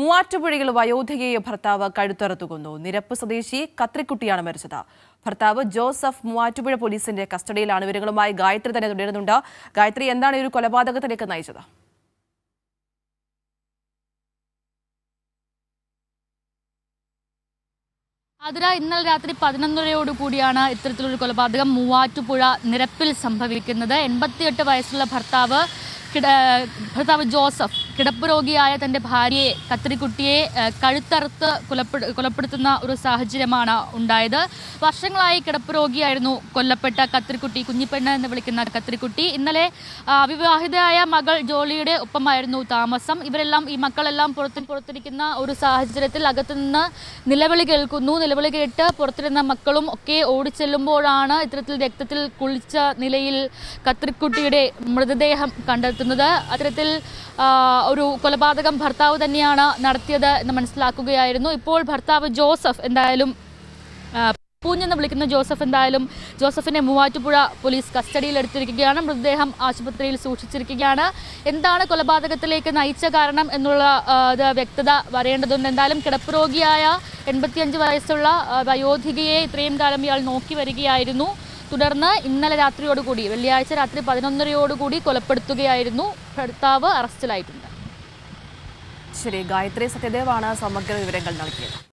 മൂവാറ്റുപുഴയിൽ വയോധികയെ ഭർത്താവ് കഴുത്തറുത്തു കൊന്നു നിരപ്പ് സ്വദേശി കത്രിക്കുട്ടിയാണ് മരിച്ചത്. ഭർത്താവ് ജോസഫ് മൂവാറ്റുപുഴ പോലീസിന്റെ കസ്റ്റഡിയിലാണ്. വിവരങ്ങളുമായി ഗായത്രി തന്നെ തുടരുന്നുണ്ട്. ഗായത്രി എന്താണ് ഒരു കൊലപാതകത്തിലേക്ക് നയിച്ചത്? അതിര ഇന്നലെ രാത്രി പതിനൊന്നരയോട് കൂടിയാണ് ഇത്തരത്തിലൊരു കൊലപാതകം മൂവാറ്റുപുഴ നിരപ്പിൽ സംഭവിക്കുന്നത്. എൺപത്തിയെട്ട് വയസ്സുള്ള ഭർത്താവ് ഭർത്താവ് ജോസഫ് കിടപ്പ് രോഗിയായ തന്റെ ഭാര്യയെ കത്തിരിക്കുട്ടിയെ കഴുത്തറുത്ത് കൊലപ്പെടു കൊലപ്പെടുത്തുന്ന ഒരു സാഹചര്യമാണ് ഉണ്ടായത്. വർഷങ്ങളായി കിടപ്പ് രോഗിയായിരുന്നു കൊല്ലപ്പെട്ട കത്തിരിക്കുട്ടി കുഞ്ഞിപ്പെണ്ണ എന്ന് വിളിക്കുന്ന കത്തിരിക്കുട്ടി ഇന്നലെ അവിവാഹിതയായ മകൾ ജോളിയുടെ ഒപ്പമായിരുന്നു താമസം. ഇവരെല്ലാം ഈ മക്കളെല്ലാം പുറത്തു പുറത്തിരിക്കുന്ന ഒരു സാഹചര്യത്തിൽ അകത്തു നിന്ന് നിലവിളി കേൾക്കുന്നു. നിലവിളി കേട്ട് പുറത്തിരുന്ന മക്കളും ഒക്കെ ഓടിച്ചെല്ലുമ്പോഴാണ് ഇത്തരത്തിൽ രക്തത്തിൽ കുളിച്ച നിലയിൽ കത്രിക്കുട്ടിയുടെ മൃതദേഹം കണ്ടെത്തുന്നത്. അത്തരത്തിൽ ഒരു കൊലപാതകം ഭർത്താവ് തന്നെയാണ് നടത്തിയത് എന്ന് മനസ്സിലാക്കുകയായിരുന്നു. ഇപ്പോൾ ഭർത്താവ് ജോസഫ് എന്തായാലും പൂഞ്ഞെന്ന് വിളിക്കുന്ന ജോസഫ് എന്തായാലും ജോസഫിനെ മൂവാറ്റുപുഴ പോലീസ് കസ്റ്റഡിയിൽ എടുത്തിരിക്കുകയാണ് മൃതദേഹം ആശുപത്രിയിൽ സൂക്ഷിച്ചിരിക്കുകയാണ്. എന്താണ് കൊലപാതകത്തിലേക്ക് നയിച്ച കാരണം എന്നുള്ള വ്യക്തത വരേണ്ടതുണ്ട്. എന്തായാലും കിടപ്പ് രോഗിയായ എൺപത്തിയഞ്ച് വയസ്സുള്ള വയോധികയെ ഇത്രയും കാലം ഇയാൾ നോക്കി വരികയായിരുന്നു. തുടർന്ന് ഇന്നലെ രാത്രിയോടുകൂടി വെള്ളിയാഴ്ച രാത്രി പതിനൊന്നരയോടുകൂടി കൊലപ്പെടുത്തുകയായിരുന്നു. ഭർത്താവ് അറസ്റ്റിലായിട്ടുണ്ട്. ശരി ഗായത്രി സത്യദേവാണ് സമഗ്ര വിവരങ്ങൾ നൽകിയത്.